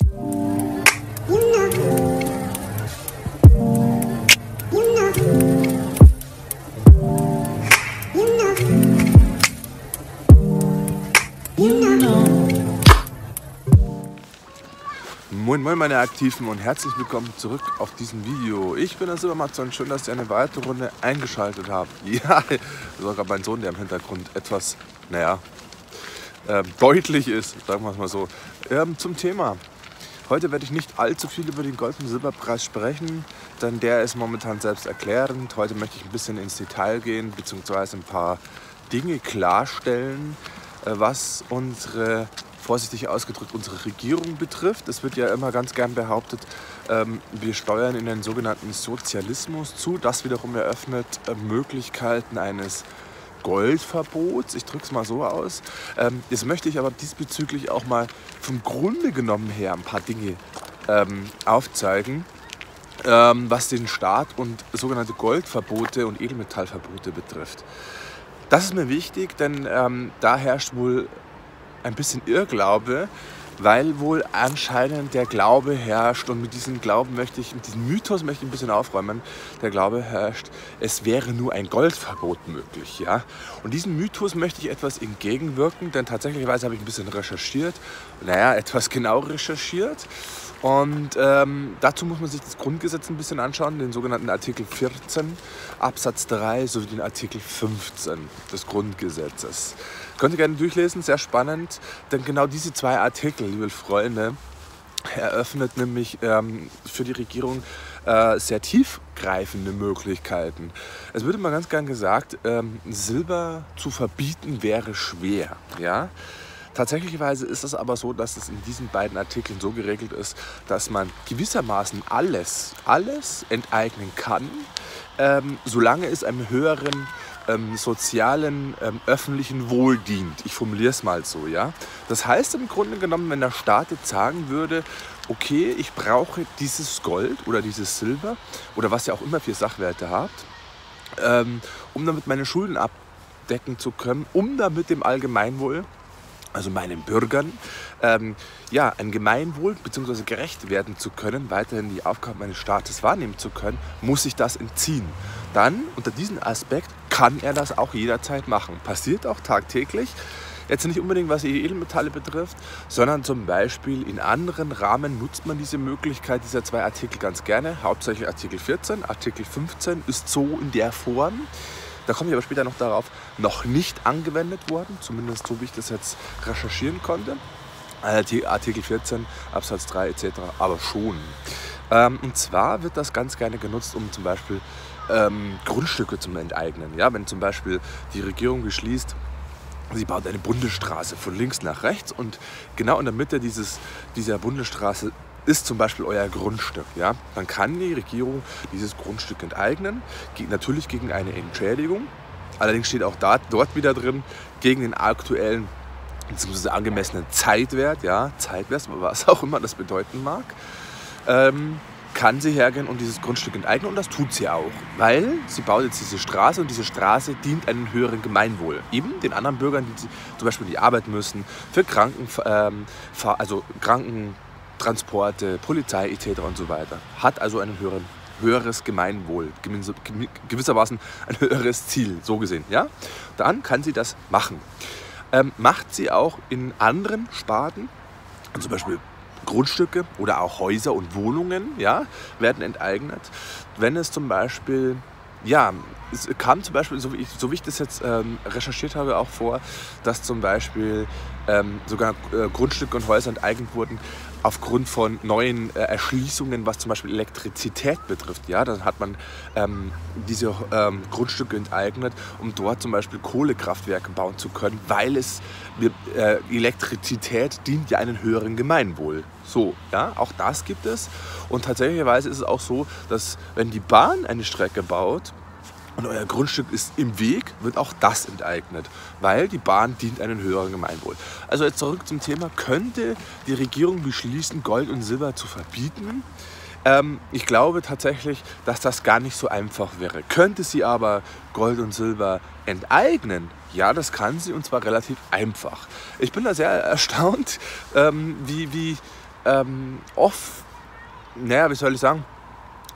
Moin Moin meine Aktiven und herzlich willkommen zurück auf diesem Video. Ich bin der Silbermatze schön, dass ihr eine weitere Runde eingeschaltet habt. Ja, sogar mein Sohn, der im Hintergrund etwas, naja, äh, deutlich ist, sagen wir es mal so. Ähm, zum Thema. Heute werde ich nicht allzu viel über den Gold- und Silberpreis sprechen, denn der ist momentan selbst erklärend. Heute möchte ich ein bisschen ins Detail gehen, beziehungsweise ein paar Dinge klarstellen, äh, was unsere vorsichtig ausgedrückt unsere Regierung betrifft. Es wird ja immer ganz gern behauptet, ähm, wir steuern in den sogenannten Sozialismus zu. Das wiederum eröffnet äh, Möglichkeiten eines Goldverbots. Ich drücke es mal so aus. Ähm, jetzt möchte ich aber diesbezüglich auch mal vom Grunde genommen her ein paar Dinge ähm, aufzeigen, ähm, was den Staat und sogenannte Goldverbote und Edelmetallverbote betrifft. Das ist mir wichtig, denn ähm, da herrscht wohl ein bisschen Irrglaube, weil wohl anscheinend der Glaube herrscht und mit diesem Glauben möchte ich, mit diesem Mythos möchte ich ein bisschen aufräumen. Der Glaube herrscht, es wäre nur ein Goldverbot möglich, ja. Und diesem Mythos möchte ich etwas entgegenwirken, denn tatsächlich habe ich ein bisschen recherchiert, naja, etwas genau recherchiert. Und ähm, dazu muss man sich das Grundgesetz ein bisschen anschauen, den sogenannten Artikel 14 Absatz 3 sowie den Artikel 15 des Grundgesetzes. Könnt ihr gerne durchlesen, sehr spannend, denn genau diese zwei Artikel, liebe Freunde, eröffnet nämlich ähm, für die Regierung äh, sehr tiefgreifende Möglichkeiten. Es wird immer ganz gern gesagt, ähm, Silber zu verbieten wäre schwer. Ja? Tatsächlicherweise ist es aber so, dass es in diesen beiden Artikeln so geregelt ist, dass man gewissermaßen alles, alles enteignen kann, ähm, solange es einem höheren ähm, sozialen, ähm, öffentlichen Wohl dient. Ich formuliere es mal so, ja. Das heißt im Grunde genommen, wenn der Staat jetzt sagen würde, okay, ich brauche dieses Gold oder dieses Silber oder was ihr auch immer für Sachwerte habt, ähm, um damit meine Schulden abdecken zu können, um damit dem Allgemeinwohl also meinen Bürgern, ähm, ja, ein Gemeinwohl bzw. gerecht werden zu können, weiterhin die Aufgaben meines Staates wahrnehmen zu können, muss ich das entziehen. Dann, unter diesem Aspekt, kann er das auch jederzeit machen. Passiert auch tagtäglich. Jetzt nicht unbedingt, was die Edelmetalle betrifft, sondern zum Beispiel in anderen Rahmen nutzt man diese Möglichkeit dieser zwei Artikel ganz gerne. Hauptsächlich Artikel 14, Artikel 15 ist so in der Form. Da komme ich aber später noch darauf, noch nicht angewendet worden, zumindest so wie ich das jetzt recherchieren konnte. Artikel 14, Absatz 3 etc. aber schon. Ähm, und zwar wird das ganz gerne genutzt, um zum Beispiel ähm, Grundstücke zum Enteignen. Ja, wenn zum Beispiel die Regierung beschließt, sie baut eine Bundesstraße von links nach rechts und genau in der Mitte dieses, dieser Bundesstraße ist zum Beispiel euer Grundstück. Ja? Dann kann die Regierung dieses Grundstück enteignen, natürlich gegen eine Entschädigung. Allerdings steht auch da, dort wieder drin, gegen den aktuellen bzw. angemessenen Zeitwert, ja, Zeitwert, was auch immer das bedeuten mag. Ähm, kann sie hergehen und dieses Grundstück enteignen und das tut sie auch, weil sie baut jetzt diese Straße und diese Straße dient einem höheren Gemeinwohl. Eben den anderen Bürgern, die zum Beispiel die arbeiten müssen, für Kranken, ähm, also Krankentransporte, Polizei etc. und so weiter. Hat also ein höheren, höheres Gemeinwohl, gewissermaßen ein höheres Ziel, so gesehen. Ja? Dann kann sie das machen. Ähm, macht sie auch in anderen Sparten, zum Beispiel Grundstücke oder auch Häuser und Wohnungen ja, werden enteignet. Wenn es zum Beispiel, ja, es kam zum Beispiel, so wie ich, so wie ich das jetzt ähm, recherchiert habe, auch vor, dass zum Beispiel ähm, sogar äh, Grundstücke und Häuser enteignet wurden, aufgrund von neuen äh, Erschließungen, was zum Beispiel Elektrizität betrifft. Ja, dann hat man ähm, diese ähm, Grundstücke enteignet, um dort zum Beispiel Kohlekraftwerke bauen zu können, weil es äh, Elektrizität dient ja einem höheren Gemeinwohl. So, ja, auch das gibt es. Und tatsächlich ist es auch so, dass wenn die Bahn eine Strecke baut, und euer Grundstück ist im Weg, wird auch das enteignet, weil die Bahn dient einem höheren Gemeinwohl. Also jetzt zurück zum Thema, könnte die Regierung beschließen, Gold und Silber zu verbieten? Ähm, ich glaube tatsächlich, dass das gar nicht so einfach wäre. Könnte sie aber Gold und Silber enteignen? Ja, das kann sie und zwar relativ einfach. Ich bin da sehr erstaunt, ähm, wie, wie ähm, oft, naja, wie soll ich sagen,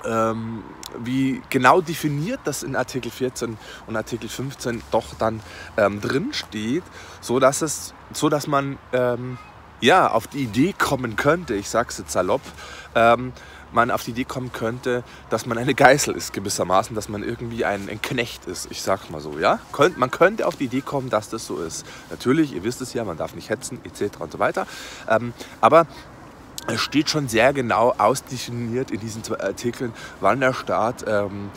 ähm, wie genau definiert das in Artikel 14 und Artikel 15 doch dann ähm, drin steht, es, so man ähm, ja auf die Idee kommen könnte, ich sag's jetzt salopp, ähm, man auf die Idee kommen könnte, dass man eine Geißel ist gewissermaßen, dass man irgendwie ein, ein Knecht ist. Ich sag's mal so, ja. Man könnte auf die Idee kommen, dass das so ist. Natürlich, ihr wisst es ja, man darf nicht hetzen etc. und so weiter. Ähm, aber es steht schon sehr genau ausdefiniert in diesen zwei Artikeln, wann der Staat ähm,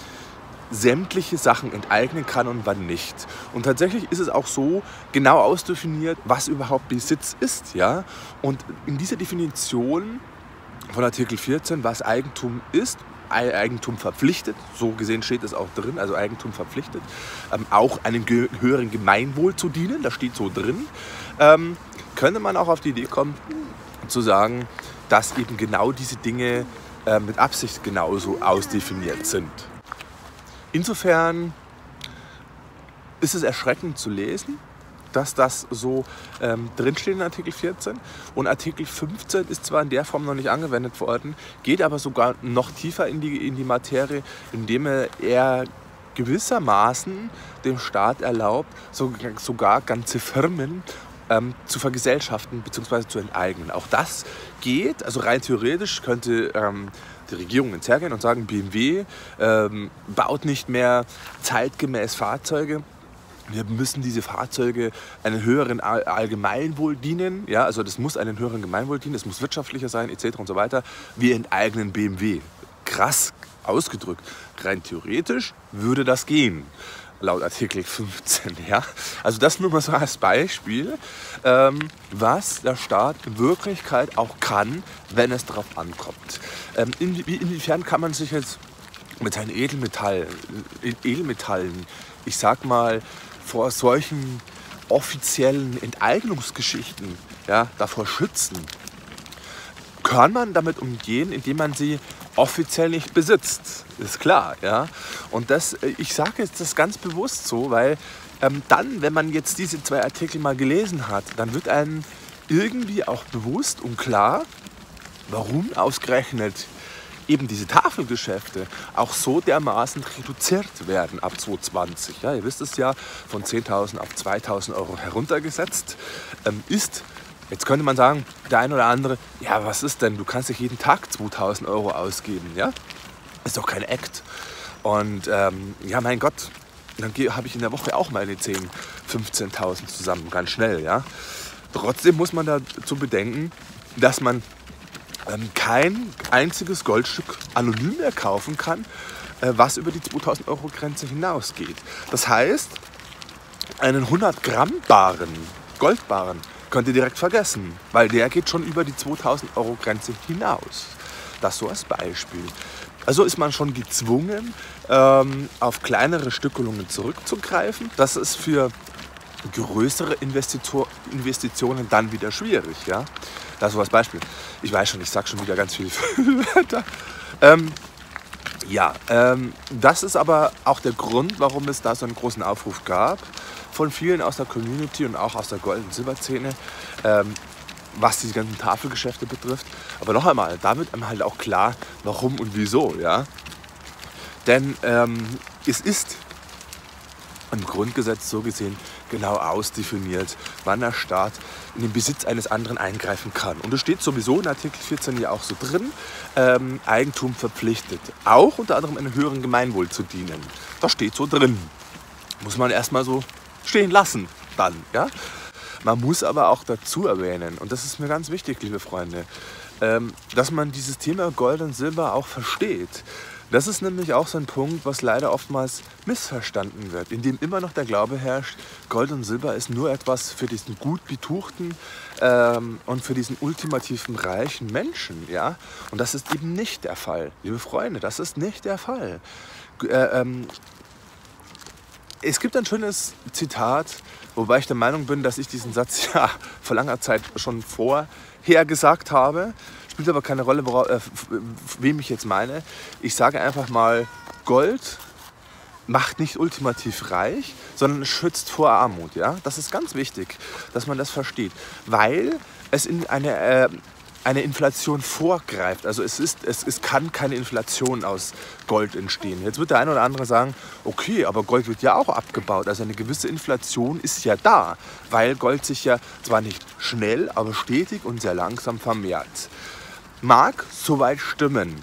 sämtliche Sachen enteignen kann und wann nicht. Und tatsächlich ist es auch so genau ausdefiniert, was überhaupt Besitz ist. Ja? Und in dieser Definition von Artikel 14, was Eigentum ist, Eigentum verpflichtet, so gesehen steht es auch drin, also Eigentum verpflichtet, ähm, auch einem höheren Gemeinwohl zu dienen, das steht so drin, ähm, könnte man auch auf die Idee kommen, zu sagen, dass eben genau diese Dinge äh, mit Absicht genauso ausdefiniert sind. Insofern ist es erschreckend zu lesen, dass das so ähm, drinsteht in Artikel 14. Und Artikel 15 ist zwar in der Form noch nicht angewendet worden, geht aber sogar noch tiefer in die, in die Materie, indem er, er gewissermaßen dem Staat erlaubt, sogar ganze Firmen ähm, zu vergesellschaften bzw. zu enteignen. Auch das geht, also rein theoretisch könnte ähm, die Regierung ins Hergehen und sagen, BMW ähm, baut nicht mehr zeitgemäß Fahrzeuge. Wir müssen diese Fahrzeuge einem höheren Allgemeinwohl dienen. Ja, also das muss einem höheren Gemeinwohl dienen, es muss wirtschaftlicher sein, etc. und so weiter. Wir enteignen BMW. Krass ausgedrückt. Rein theoretisch würde das gehen laut Artikel 15. Ja? Also das nur mal so als Beispiel, ähm, was der Staat in Wirklichkeit auch kann, wenn es darauf ankommt. Ähm, in, inwiefern kann man sich jetzt mit seinen Edelmetallen, Edelmetallen, ich sag mal, vor solchen offiziellen Enteignungsgeschichten ja, davor schützen? Kann man damit umgehen, indem man sie offiziell nicht besitzt. Ist klar, ja. Und das, äh, ich sage jetzt das ganz bewusst so, weil ähm, dann, wenn man jetzt diese zwei Artikel mal gelesen hat, dann wird einem irgendwie auch bewusst und klar, warum ausgerechnet eben diese Tafelgeschäfte auch so dermaßen reduziert werden ab 2020. Ja, ihr wisst es ja, von 10.000 auf 2.000 Euro heruntergesetzt ähm, ist Jetzt könnte man sagen, der eine oder andere, ja, was ist denn? Du kannst dich jeden Tag 2000 Euro ausgeben, ja? Ist doch kein Act. Und ähm, ja, mein Gott, dann habe ich in der Woche auch meine 10.000, 15.000 zusammen, ganz schnell, ja? Trotzdem muss man dazu bedenken, dass man ähm, kein einziges Goldstück anonym mehr kaufen kann, äh, was über die 2000 Euro Grenze hinausgeht. Das heißt, einen 100 Gramm Baren, Goldbaren, könnt ihr direkt vergessen, weil der geht schon über die 2000 Euro Grenze hinaus. Das so als Beispiel. Also ist man schon gezwungen, ähm, auf kleinere Stückelungen zurückzugreifen. Das ist für größere Investitor Investitionen dann wieder schwierig. Ja? Das so als Beispiel. Ich weiß schon, ich sage schon wieder ganz Wörter. Ähm, ja, ähm, das ist aber auch der Grund, warum es da so einen großen Aufruf gab von vielen aus der Community und auch aus der Gold- und Silberszene, ähm, was diese ganzen Tafelgeschäfte betrifft. Aber noch einmal, da wird einem halt auch klar, warum und wieso. Ja? Denn ähm, es ist im Grundgesetz so gesehen genau ausdefiniert, wann der Staat in den Besitz eines anderen eingreifen kann. Und es steht sowieso in Artikel 14 ja auch so drin, ähm, Eigentum verpflichtet, auch unter anderem einem höheren Gemeinwohl zu dienen. Das steht so drin. Muss man erstmal so stehen lassen dann. Ja? Man muss aber auch dazu erwähnen, und das ist mir ganz wichtig, liebe Freunde, ähm, dass man dieses Thema Gold und Silber auch versteht. Das ist nämlich auch so ein Punkt, was leider oftmals missverstanden wird, in dem immer noch der Glaube herrscht, Gold und Silber ist nur etwas für diesen gut betuchten ähm, und für diesen ultimativen reichen Menschen. Ja? Und das ist eben nicht der Fall. Liebe Freunde, das ist nicht der Fall. Äh, ähm, es gibt ein schönes Zitat, wobei ich der Meinung bin, dass ich diesen Satz ja vor langer Zeit schon vorher gesagt habe. Spielt aber keine Rolle, worauf, äh, wem ich jetzt meine. Ich sage einfach mal, Gold macht nicht ultimativ reich, sondern schützt vor Armut. Ja? Das ist ganz wichtig, dass man das versteht, weil es in eine, äh, eine Inflation vorgreift. Also es, ist, es, es kann keine Inflation aus Gold entstehen. Jetzt wird der eine oder andere sagen, okay, aber Gold wird ja auch abgebaut. Also eine gewisse Inflation ist ja da, weil Gold sich ja zwar nicht schnell, aber stetig und sehr langsam vermehrt. Mag soweit stimmen,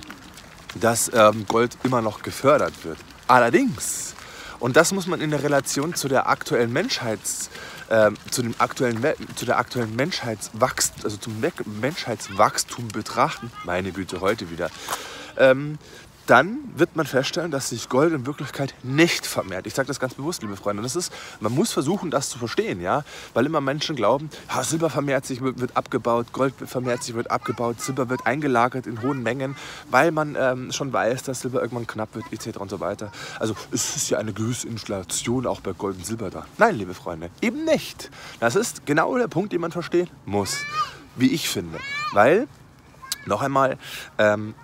dass ähm, Gold immer noch gefördert wird. Allerdings, und das muss man in der Relation zu der aktuellen Menschheits- äh, zu, dem aktuellen, zu der aktuellen Menschheitswachstum, also zum Menschheitswachstum betrachten, meine Güte, heute wieder, ähm, dann wird man feststellen, dass sich Gold in Wirklichkeit nicht vermehrt. Ich sage das ganz bewusst, liebe Freunde. Das ist, man muss versuchen, das zu verstehen, ja, weil immer Menschen glauben, ja, Silber vermehrt sich, wird, abgebaut, Gold vermehrt sich, wird abgebaut, Silber wird eingelagert in hohen Mengen, weil man ähm, schon weiß, dass Silber irgendwann knapp wird, etc. und so weiter. Also es ist ja eine gewisse Inflation auch bei Gold und Silber da. Nein, liebe Freunde, eben nicht. Das ist genau der Punkt, den man verstehen muss, wie ich finde, weil noch einmal, ähm,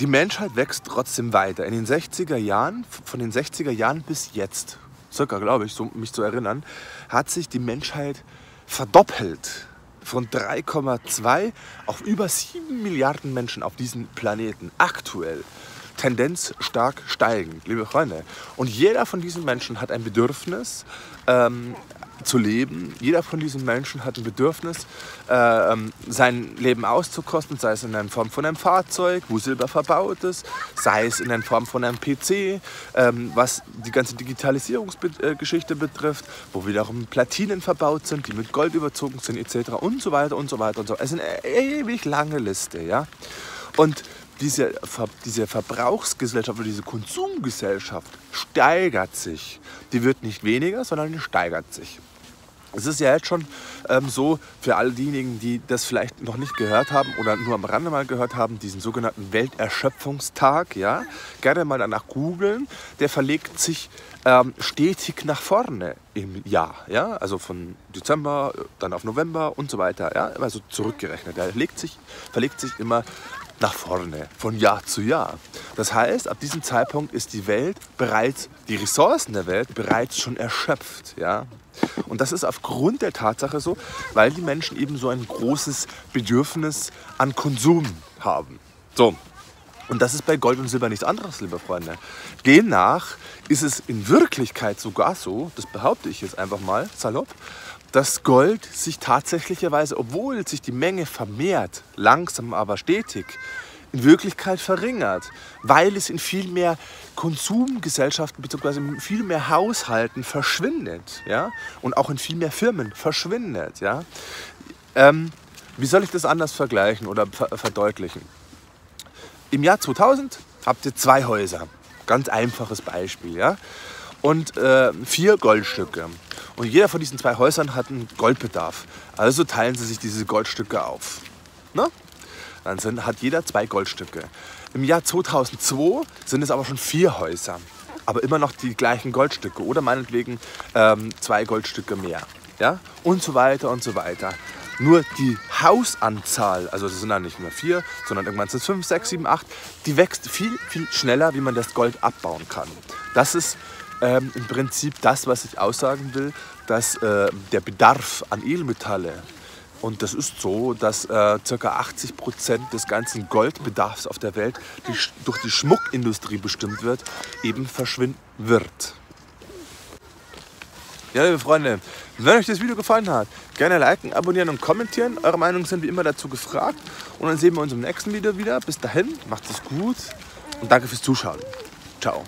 die Menschheit wächst trotzdem weiter. In den 60er Jahren, von den 60er Jahren bis jetzt, circa glaube ich, so mich zu erinnern, hat sich die Menschheit verdoppelt. Von 3,2 auf über 7 Milliarden Menschen auf diesem Planeten aktuell. Tendenz stark steigend, liebe Freunde. Und jeder von diesen Menschen hat ein Bedürfnis, ähm, zu leben. Jeder von diesen Menschen hat ein Bedürfnis, äh, ähm, sein Leben auszukosten, sei es in der Form von einem Fahrzeug, wo Silber verbaut ist, sei es in der Form von einem PC, ähm, was die ganze Digitalisierungsgeschichte betrifft, wo wiederum Platinen verbaut sind, die mit Gold überzogen sind, etc. und so weiter und so weiter und so. Es ist eine ewig lange Liste, ja. Und diese, diese Verbrauchsgesellschaft oder diese Konsumgesellschaft steigert sich. Die wird nicht weniger, sondern die steigert sich. Es ist ja jetzt schon ähm, so, für all diejenigen, die das vielleicht noch nicht gehört haben oder nur am Rande mal gehört haben, diesen sogenannten Welterschöpfungstag, ja, gerne mal danach googeln, der verlegt sich ähm, stetig nach vorne im Jahr, ja, also von Dezember, dann auf November und so weiter, ja, also zurückgerechnet. Der legt sich, verlegt sich immer nach vorne, von Jahr zu Jahr. Das heißt, ab diesem Zeitpunkt ist die Welt bereits, die Ressourcen der Welt bereits schon erschöpft. Ja? Und das ist aufgrund der Tatsache so, weil die Menschen eben so ein großes Bedürfnis an Konsum haben. So. Und das ist bei Gold und Silber nichts anderes, liebe Freunde. Demnach ist es in Wirklichkeit sogar so, das behaupte ich jetzt einfach mal salopp, dass Gold sich tatsächlicherweise, obwohl sich die Menge vermehrt, langsam aber stetig, in Wirklichkeit verringert, weil es in viel mehr Konsumgesellschaften bzw. in viel mehr Haushalten verschwindet ja? und auch in viel mehr Firmen verschwindet. Ja? Ähm, wie soll ich das anders vergleichen oder ver verdeutlichen? Im Jahr 2000 habt ihr zwei Häuser, ganz einfaches Beispiel, ja? und äh, vier Goldstücke. Und jeder von diesen zwei Häusern hat einen Goldbedarf. Also teilen sie sich diese Goldstücke auf. Na? Dann sind, hat jeder zwei Goldstücke. Im Jahr 2002 sind es aber schon vier Häuser, aber immer noch die gleichen Goldstücke oder meinetwegen ähm, zwei Goldstücke mehr. Ja? Und so weiter und so weiter. Nur die Hausanzahl, also es sind dann nicht mehr vier, sondern irgendwann sind es fünf, sechs, sieben, acht, die wächst viel, viel schneller, wie man das Gold abbauen kann. Das ist ähm, im Prinzip das, was ich aussagen will, dass äh, der Bedarf an Edelmetalle und das ist so, dass äh, ca. 80 Prozent des ganzen Goldbedarfs auf der Welt die, durch die Schmuckindustrie bestimmt wird, eben verschwinden wird. Ja, liebe Freunde, wenn euch das Video gefallen hat, gerne liken, abonnieren und kommentieren. Eure Meinungen sind wie immer dazu gefragt. Und dann sehen wir uns im nächsten Video wieder. Bis dahin, macht es gut und danke fürs Zuschauen. Ciao.